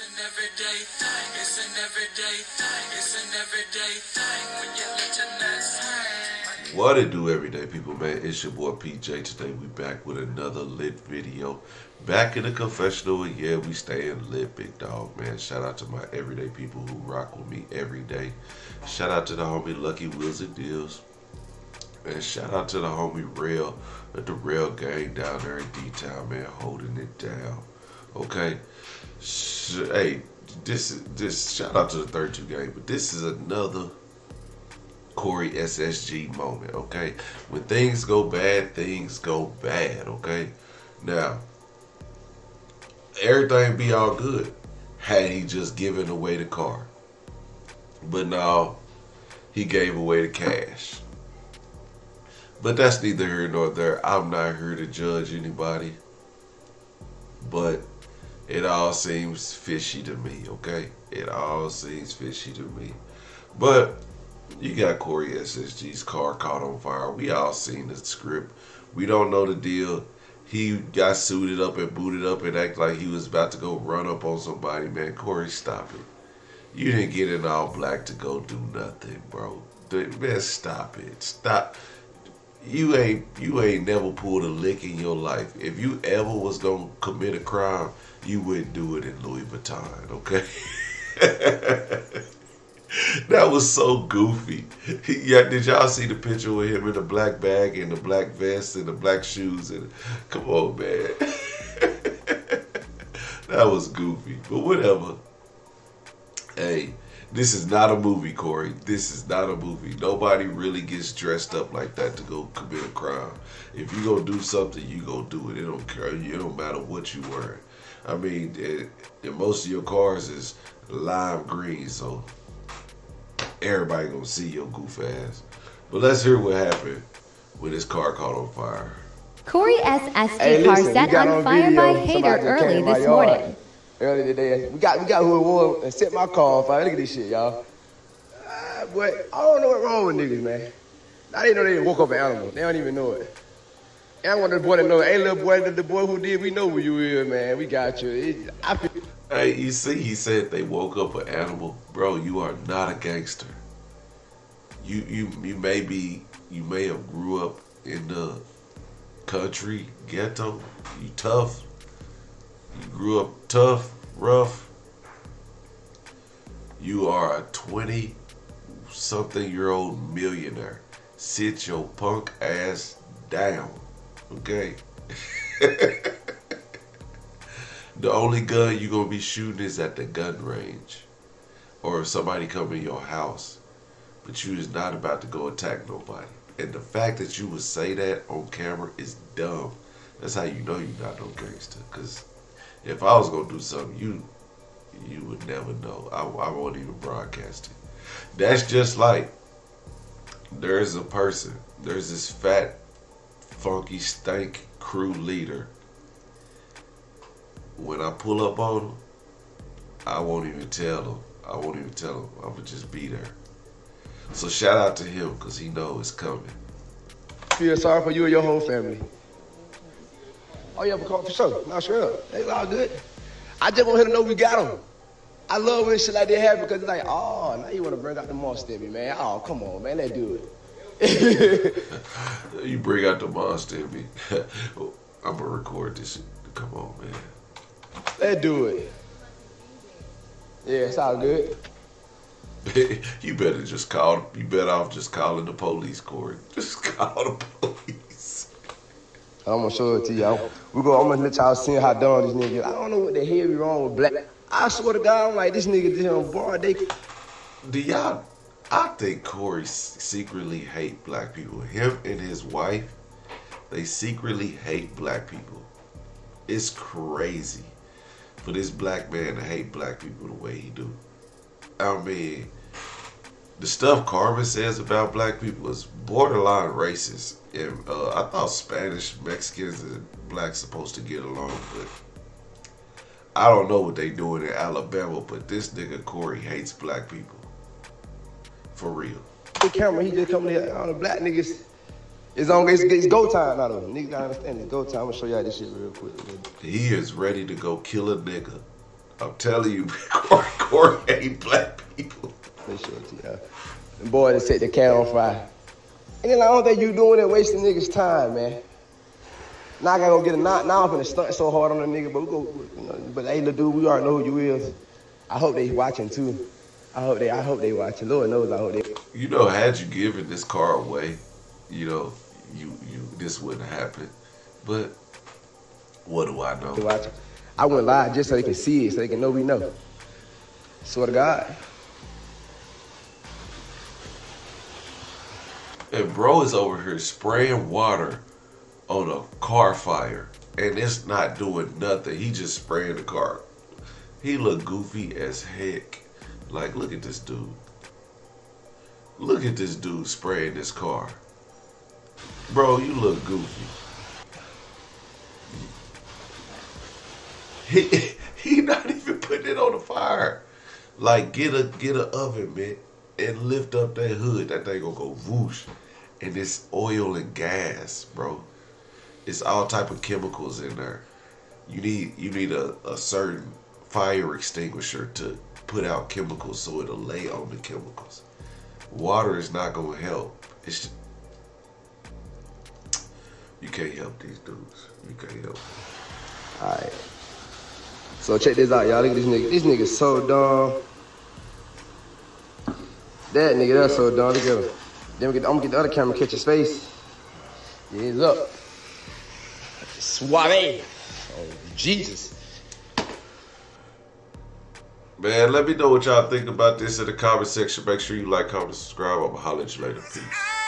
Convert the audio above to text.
an everyday thing. It's an everyday thing. It's an everyday thing when you let your nuts hang. What it do everyday people, man? It's your boy PJ. Today we back with another lit video. Back in the confessional, yeah, we staying lit, big dog, man. Shout out to my everyday people who rock with me every day. Shout out to the homie Lucky Wheels and Deals. And shout out to the homie Rail at the Rail Gang down there in D-Town, man, holding it down. Okay. Sh- hey, this is this shout out to the 32 game, but this is another Corey SSG moment, okay? When things go bad, things go bad, okay? Now, everything be all good had he just given away the car. But now he gave away the cash. But that's neither here nor there. I'm not here to judge anybody. But it all seems fishy to me, okay? It all seems fishy to me. But you got Corey SSG's car caught on fire. We all seen the script. We don't know the deal. He got suited up and booted up and act like he was about to go run up on somebody. Man, Corey, stop it. You didn't get in all black to go do nothing, bro. Man, stop it. Stop. You ain't you ain't never pulled a lick in your life. If you ever was gonna commit a crime, you wouldn't do it in Louis Vuitton, okay? that was so goofy. Yeah, did y'all see the picture with him in the black bag and the black vest and the black shoes? And come on, man, that was goofy. But whatever. Hey, this is not a movie, Corey. This is not a movie. Nobody really gets dressed up like that to go commit a crime. If you gonna do something, you gonna do it. It don't care. It don't matter what you wearing. I mean, it, and most of your cars is lime green, so everybody gonna see your goof ass. But let's hear what happened when his car caught on fire. Corey SSG Hey, car listen, set on on fire video, by hater early came in this yard morning. Early today. We got we got who it was and set my car on fire. Look at this shit, y'all. Uh, but I don't know what wrong with niggas, man. I didn't know they woke up an animal. They don't even know it. And I want the boy to know, hey little boy, the, the boy who did, we know who you is, man. We got you. It, I feel Hey, you see, he said they woke up an animal. Bro, you are not a gangster. You you you may be you may have grew up in the country ghetto. You tough. You grew up tough, rough. You are a twenty something year old millionaire. Sit your punk ass down. Okay? The only gun you're gonna be shooting is at the gun range, or if somebody come in your house. But you is not about to go attack nobody. And the fact that you would say that on camera is dumb. That's how you know you're not no gangster. Cause if I was gonna do something, you you would never know. I, I won't even broadcast it. That's just like there's a person. There's this fat, funky, stank crew leader when I pull up on him, I won't even tell him. I won't even tell him. I'm gonna just be there. So shout out to him because he know it's coming. feel sorry for you and your whole family. Oh yeah, for, for sure. No, straight up. It's all good. I just want him to know we got him. I love when shit like that happen because it's like, oh, now you want to bring out the monster in me, man. Oh, come on, man, let's do it. You bring out the monster in me. I'm gonna record this. shit. Come on, man. let's do it. Yeah, it's all good. you better just call. You better off just calling the police, Corey. Just call the police. I'm gonna show it to y'all. We go. I'm gonna let y'all see how dumb this nigga. I don't know what the hell be wrong with black. I swear to God, I'm like this nigga just on broad day. Do y'all? I think Corey secretly hate black people. Him and his wife, they secretly hate black people. It's crazy for this black man to hate black people the way he do. I mean, the stuff Carmen says about black people is borderline racist. And uh, I thought Spanish, Mexicans, and blacks supposed to get along, but I don't know what they doing in Alabama. But this nigga Corey hates black people. For real. The camera, he just coming here. All the black niggas. It's on. It's, it's go time now though. Niggas gotta understand it's go time. I'm gonna show y'all this shit real quick. He is ready to go kill a nigga I'm telling you, Corey, Corey hate black people. You, yeah. And boy, to set the cat on fire. And then I don't think you doing it wasting niggas' time, man. Now I gotta go get a knot. Now I'm finna stunt so hard on the nigga, but we go. You know, but hey, little dude, we already know who you is. I hope they watching too. I hope they. I hope they watching. Lord knows, I hope they. You know, had you given this car away, you know, you you this wouldn't happen. But what do I know? I went live just so they can see it, so they can know we know. Swear to God. And bro is over here spraying water on a car fire, and it's not doing nothing. He just spraying the car. He look goofy as heck. Like, look at this dude. Look at this dude spraying this car. Bro, you look goofy. He he not even putting it on the fire. Like get a get a oven mitt and lift up that hood. That thing gonna go whoosh. And it's oil and gas, bro. It's all type of chemicals in there. You need you need a, a certain fire extinguisher to put out chemicals so it'll lay on the chemicals. Water is not gonna help. It's you can't help these dudes. You can't help. Alright. So check this out, y'all. Look at this nigga. This nigga so dumb. That nigga, that's so dumb. Look at. Then we get, I'm gonna get the other camera, catch his face. Yeah, he's up. Suave. Oh, Jesus. Man, let me know what y'all think about this in the comment section. Make sure you like, comment, subscribe. I'm gonna holler at you later. Peace.